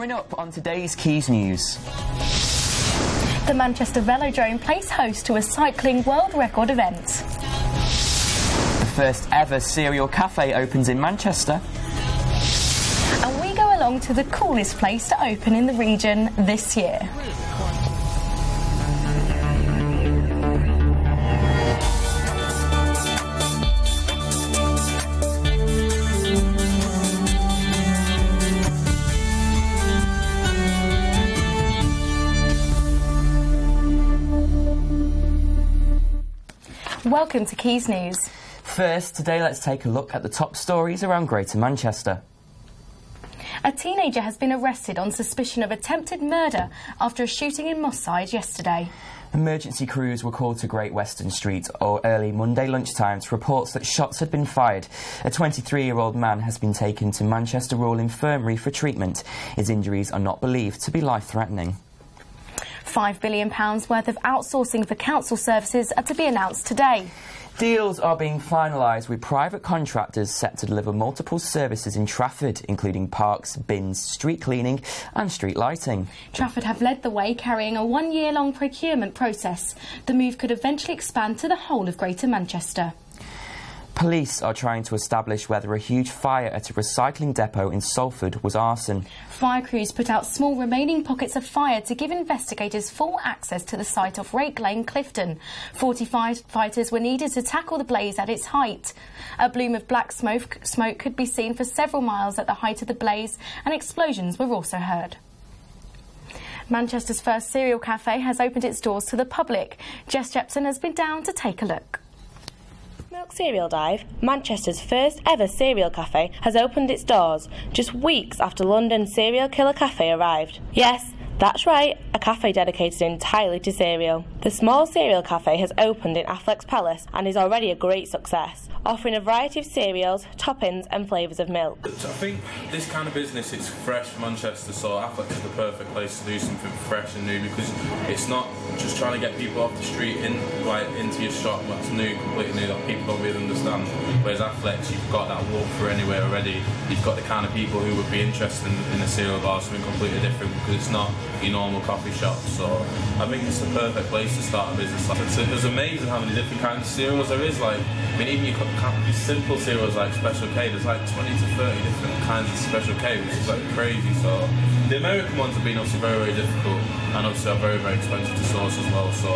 Coming up on today's Quays News. The Manchester Velodrome plays host to a cycling world record event. The first ever cereal cafe opens in Manchester. And we go along to the coolest place to open in the region this year. Welcome to Quays News. First, today let's take a look at the top stories around Greater Manchester. A teenager has been arrested on suspicion of attempted murder after a shooting in Moss Side yesterday. Emergency crews were called to Great Western Street or early Monday lunchtime to reports that shots had been fired. A 23-year-old man has been taken to Manchester Royal Infirmary for treatment. His injuries are not believed to be life-threatening. £5 billion worth of outsourcing for council services are to be announced today. Deals are being finalised with private contractors set to deliver multiple services in Trafford, including parks, bins, street cleaning and street lighting. Trafford have led the way, carrying a one-year-long procurement process. The move could eventually expand to the whole of Greater Manchester. Police are trying to establish whether a huge fire at a recycling depot in Salford was arson. Fire crews put out small remaining pockets of fire to give investigators full access to the site of Rake Lane, Clifton. 45 fighters were needed to tackle the blaze at its height. A bloom of black smoke, smoke could be seen for several miles at the height of the blaze, and explosions were also heard. Manchester's first cereal cafe has opened its doors to the public. Jess Jepson has been down to take a look. Cereal Dive, Manchester's first ever cereal cafe, has opened its doors just weeks after London's Cereal Killer Cafe arrived. Yes, that's right, a cafe dedicated entirely to cereal. The small cereal cafe has opened in Affleck's Palace and is already a great success, offering a variety of cereals, toppings and flavours of milk. I think this kind of business is fresh Manchester, so Affleck is the perfect place to do something fresh and new because it's not just trying to get people off the street in like into your shop that's new, completely new that people don't really understand. Whereas Affleck's, you've got that walk for anywhere already. You've got the kind of people who would be interested in, in a cereal bar, something completely different because it's not your normal coffee shop. So I think it's the perfect place to start a business. Like, it's, it's amazing how many different kinds of cereals there is. Like, I mean, even you cut these simple cereals like Special K, there's like 20 to 30 different kinds of Special K, which is like crazy. So the American ones have been obviously very, very difficult and obviously are very, very expensive to source as well. So,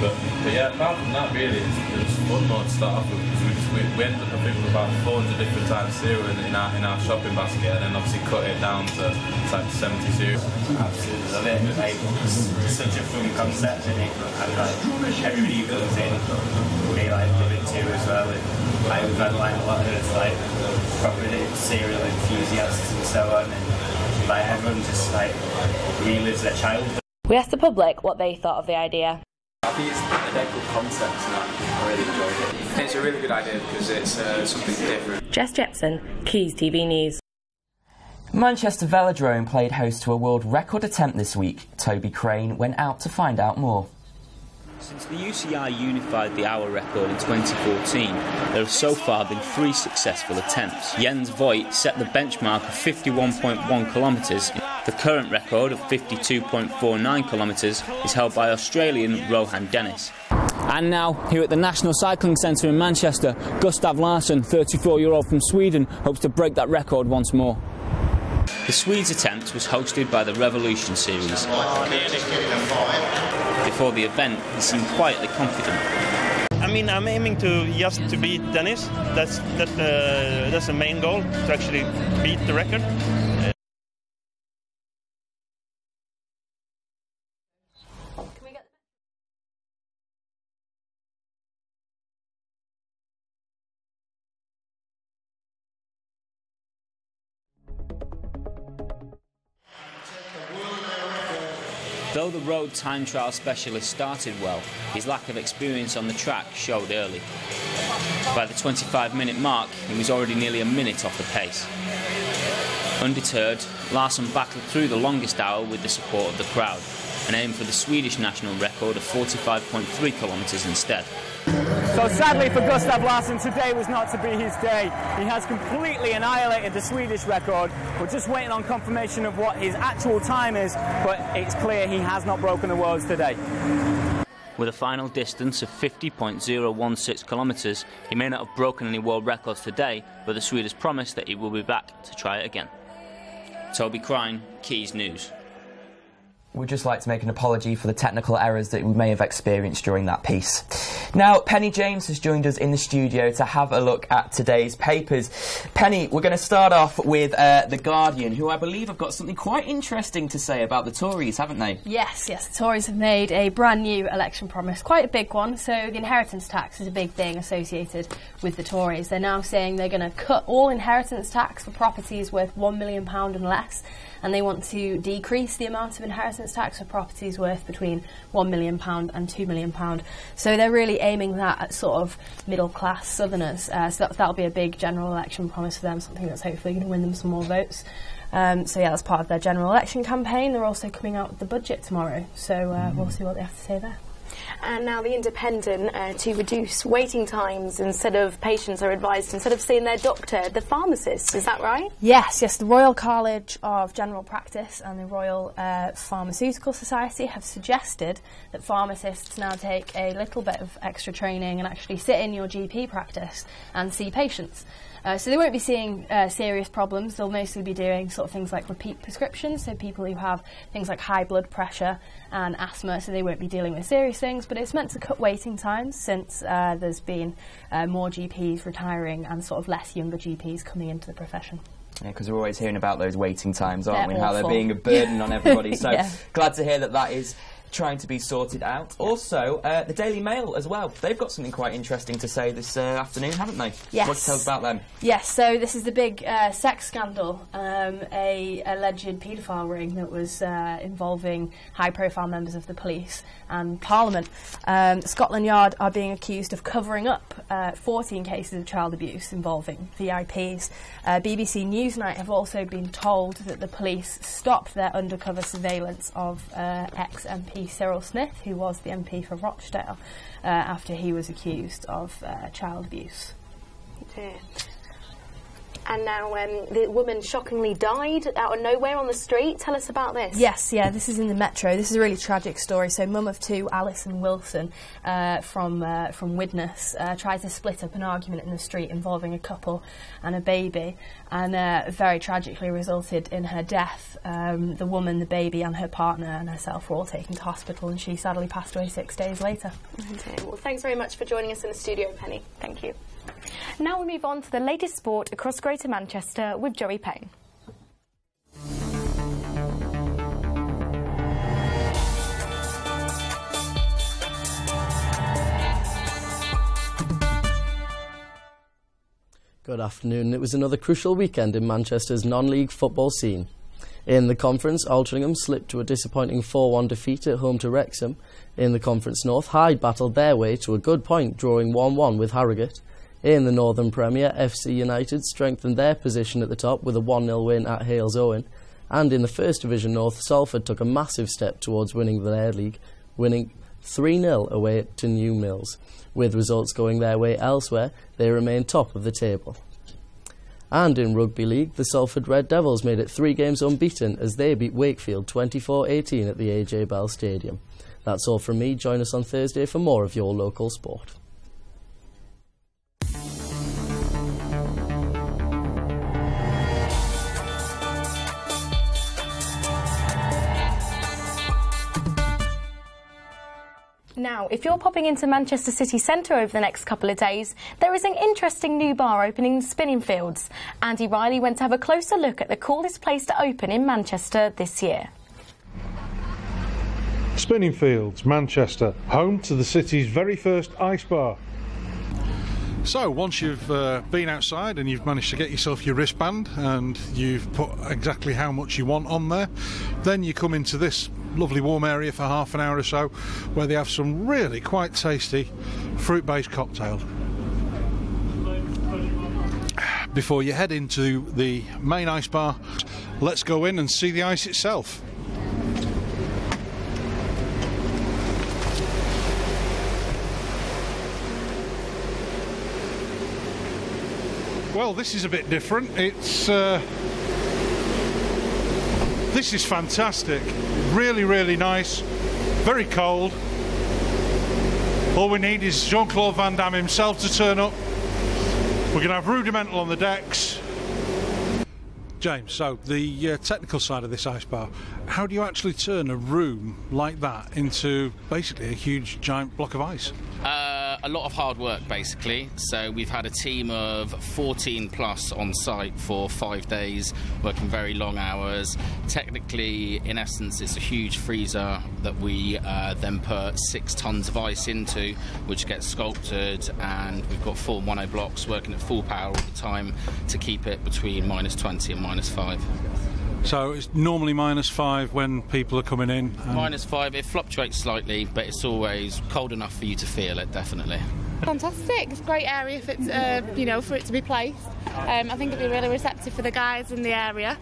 but, but yeah, apart from that, really, it's, it's fun more to start off with because we, just, we, we ended up, I think, with about 400 different types of cereal in, in, our, in our shopping basket and then obviously cut it down to it's like 70 cereals. Absolutely love it. Like, it's such a fun concept in it, and like everybody who comes in, they like love it too as well. And, like we've had like a lot of like proper cereal enthusiasts and so on, and like everyone just like relives their childhood. We asked the public what they thought of the idea. I think it's a dead good concept and I really enjoyed it. It's a really good idea because it's uh, something different. Jess Jepson, Quays TV News. Manchester Velodrome played host to a world record attempt this week. Toby Crane went out to find out more. Since the UCI unified the hour record in 2014, there have so far been three successful attempts. Jens Voigt set the benchmark of 51.1 kilometres. The current record of 52.49 kilometres is held by Australian Rohan Dennis. And now, here at the National Cycling Centre in Manchester, Gustav Larsson, 34 year old from Sweden, hopes to break that record once more. The Swedes' attempt was hosted by the Revolution Series. Before the event, he seemed quietly confident. I mean, I'm aiming to just to beat Dennis. That's that's the uh, that's the main goal to actually beat the record. Though the road time trial specialist started well, his lack of experience on the track showed early. By the 25 minute mark, he was already nearly a minute off the pace. Undeterred, Larsson battled through the longest hour with the support of the crowd and aimed for the Swedish national record of 45.3 kilometres instead. So sadly for Gustav Larsson, today was not to be his day. He has completely annihilated the Swedish record. We're just waiting on confirmation of what his actual time is, but it's clear he has not broken the world's today. With a final distance of 50.016 kilometres, he may not have broken any world records today, but the Swede has promised that he will be back to try it again. Toby Crine, Quays News. We'd just like to make an apology for the technical errors that we may have experienced during that piece. Now, Penny James has joined us in the studio to have a look at today's papers. Penny, we're going to start off with uh, The Guardian, who I believe have got something quite interesting to say about the Tories, haven't they? Yes, yes. The Tories have made a brand new election promise, quite a big one. So, the inheritance tax is a big thing associated with the Tories. They're now saying they're going to cut all inheritance tax for properties worth £1 million and less and they want to decrease the amount of inheritance tax for properties worth between £1 million and £2 million. So they're really aiming that at sort of middle class southerners. Uh, so that, that'll be a big general election promise for them, something that's hopefully going to win them some more votes. Um, so yeah, that's part of their general election campaign. They're also coming out with the budget tomorrow, so uh, mm. we'll see what they have to say there and now the independent uh, to reduce waiting times instead of patients are advised instead of seeing their doctor, the pharmacist. Is that right? Yes, yes. The Royal College of General Practice and the Royal uh, Pharmaceutical Society have suggested that pharmacists now take a little bit of extra training and actually sit in your GP practice and see patients. Uh, so they won't be seeing uh, serious problems. They'll mostly be doing sort of things like repeat prescriptions, so people who have things like high blood pressure and asthma, so they won't be dealing with serious things. But it's meant to cut waiting times since uh, there's been uh, more GPs retiring and sort of less younger GPs coming into the profession. Yeah, because we're always hearing about those waiting times, aren't they're we? How they're being a burden on everybody. So yeah. glad to hear that that is trying to be sorted out. Also, uh, the Daily Mail as well. They've got something quite interesting to say this uh, afternoon, haven't they? Yes. What to tell us about them? Yes. So this is the big uh, sex scandal, um, a alleged paedophile ring that was uh, involving high-profile members of the police and Parliament. Um, Scotland Yard are being accused of covering up uh, 14 cases of child abuse involving VIPs. Uh, BBC Newsnight have also been told that the police stopped their undercover surveillance of Cyril Smith, who was the MP for Rochdale, uh, after he was accused of uh, child abuse. And now um, the woman shockingly died out of nowhere on the street. Tell us about this. Yes, yeah, this is in the Metro. This is a really tragic story. So, mum of two, Alison Wilson, uh, from uh, from Widnes, uh, tried to split up an argument in the street involving a couple and a baby, and uh, very tragically resulted in her death. Um, the woman, the baby, and her partner and herself were all taken to hospital, and she sadly passed away six days later. Okay, well, thanks very much for joining us in the studio, Penny. Thank you. Now we move on to the latest sport across Greater Manchester with Joey Payne. Good afternoon. It was another crucial weekend in Manchester's non-league football scene. In the conference, Altrincham slipped to a disappointing 4-1 defeat at home to Wrexham. In the Conference North, Hyde battled their way to a good point, drawing 1-1 with Harrogate. In the Northern Premier, FC United strengthened their position at the top with a 1 0 win at Halesowen. And in the First Division North, Salford took a massive step towards winning their league, winning 3 0 away to New Mills. With results going their way elsewhere, they remain top of the table. And in Rugby League, the Salford Red Devils made it three games unbeaten as they beat Wakefield 24 18 at the AJ Bell Stadium. That's all from me. Join us on Thursday for more of your local sport. Now, if you're popping into Manchester city centre over the next couple of days, there is an interesting new bar opening in Spinningfields. Andy Riley went to have a closer look at the coolest place to open in Manchester this year. Spinningfields, Manchester, home to the city's very first ice bar. So, once you've uh, been outside and you've managed to get yourself your wristband and you've put exactly how much you want on there, then you come into this lovely warm area for half an hour or so where they have some really quite tasty fruit based cocktails. Before you head into the main ice bar, let's go in and see the ice itself. Well, this is a bit different. It's. Uh, this is fantastic. Really, really nice. Very cold. All we need is Jean Claude Van Damme himself to turn up. We're going to have Rudimental on the decks. James, so the uh, technical side of this ice bar, how do you actually turn a room like that into basically a huge giant block of ice? Uh, a lot of hard work, basically. So we've had a team of 14 plus on site for five days, working very long hours. Technically, in essence, it's a huge freezer that we uh, then put six tons of ice into, which gets sculpted, and we've got four mono blocks working at full power all the time to keep it between minus 20 and minus 5. So it's normally minus five when people are coming in. Minus 5, it fluctuates slightly, but it's always cold enough for you to feel it, definitely. Fantastic. It's a great area for it, to, uh, you know, for it to be placed. Um, I think it'd be really receptive for the guys in the area.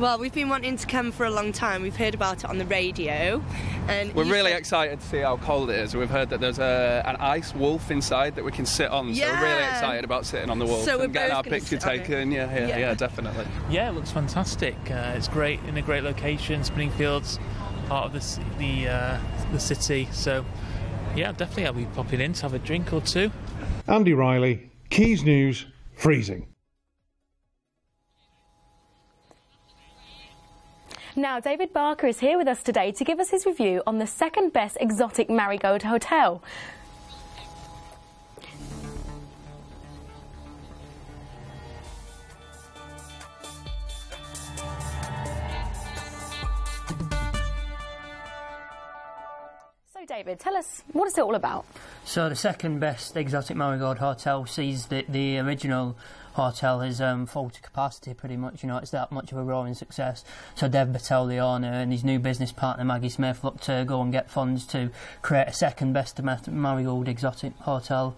Well, we've been wanting to come for a long time. We've heard about it on the radio, and We're really said- excited to see how cold it is. We've heard that there's a, an ice wolf inside that we can sit on, so we're really excited about sitting on the wolf So and getting our picture sit on it. taken. Yeah, yeah, Yeah. yeah, definitely. Yeah, it looks fantastic. Uh, it's great in a great location, Spinningfields, part of the the uh, the city. So, yeah, definitely I'll be popping in to have a drink or two. Andy Riley, Quays News, freezing. Now, David Barker is here with us today to give us his review on the second best exotic Marigold hotel. So, David, tell us what is it all about? So the second best exotic marigold hotel sees that the original hotel is um, full to capacity pretty much. You know, it's that much of a roaring success. So Dev Patel, the owner, and his new business partner Maggie Smith look to go and get funds to create a second best of marigold exotic hotel.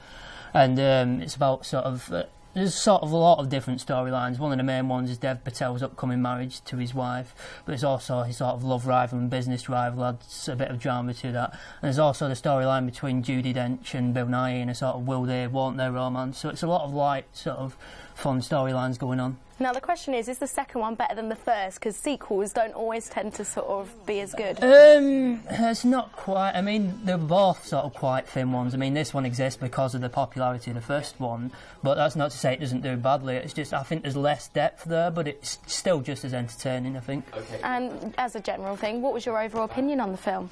And um, it's about sort of. Uh, there's sort of a lot of different storylines. One of the main ones is Dev Patel's upcoming marriage to his wife, but there's also his sort of love rival and business rival adds a bit of drama to that. And there's also the storyline between Judi Dench and Bill Nighy and a sort of will they, won't they romance. So it's a lot of light, sort of fun storylines going on. Now, the question is, is the second one better than the first? Because sequels don't always tend to sort of be as good. Um, it's not quite. I mean, they're both sort of quite thin ones. I mean, this one exists because of the popularity of the first one, but that's not to say it doesn't do badly. It's just I think there's less depth there, but it's still just as entertaining. I think. And as a general thing, what was your overall opinion on the film?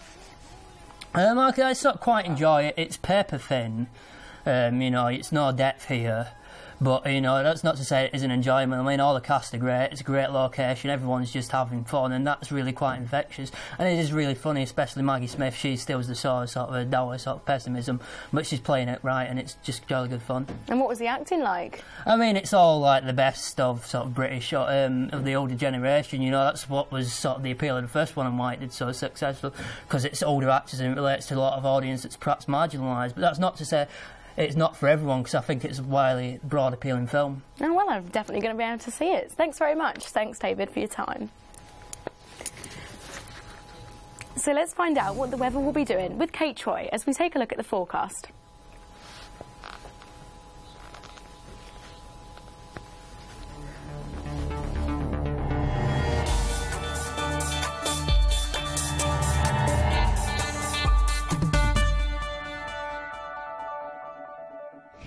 Um, okay, I sort of quite enjoy it. It's paper thin. Um, you know, it's no depth here. But, you know, that's not to say it isn't enjoyment. I mean, all the cast are great. It's a great location. Everyone's just having fun, and that's really quite infectious. And it is really funny, especially Maggie Smith. She steals the show, sort of a dour sort of pessimism, but she's playing it right, and it's just jolly good fun. And what was the acting like? I mean, it's all like the best of sort of British um, of the older generation. You know, that's what was sort of the appeal of the first one and why it did so successful because it's older actors and it relates to a lot of audience that's perhaps marginalised. But that's not to say it's not for everyone because I think it's a widely broad appealing film. Oh, well, I'm definitely going to be able to see it. Thanks very much. Thanks, David, for your time. So let's find out what the weather will be doing with Kate Troy as we take a look at the forecast.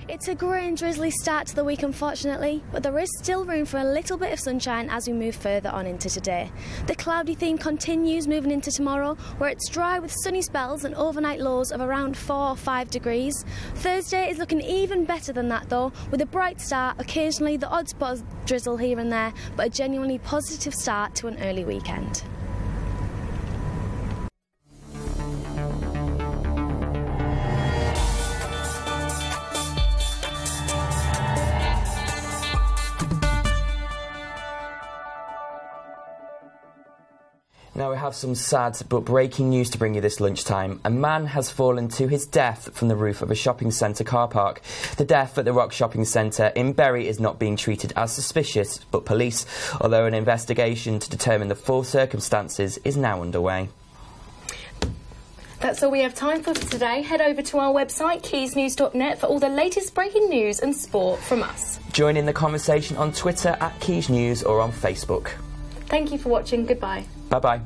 It's a grey and drizzly start to the week, unfortunately, but there is still room for a little bit of sunshine as we move further on into today. The cloudy theme continues moving into tomorrow, where it's dry with sunny spells and overnight lows of around 4 or 5 degrees. Thursday is looking even better than that, though, with a bright start, occasionally the odd spot drizzle here and there, but a genuinely positive start to an early weekend. We have some sad but breaking news to bring you this lunchtime. A man has fallen to his death from the roof of a shopping centre car park. The death at the Rock Shopping Centre in Bury is not being treated as suspicious, but police, although an investigation to determine the full circumstances is now underway. That's all we have time for today. Head over to our website, quaysnews.net, for all the latest breaking news and sport from us. Join in the conversation on Twitter at Quays News or on Facebook. Thank you for watching. Goodbye. Bye bye.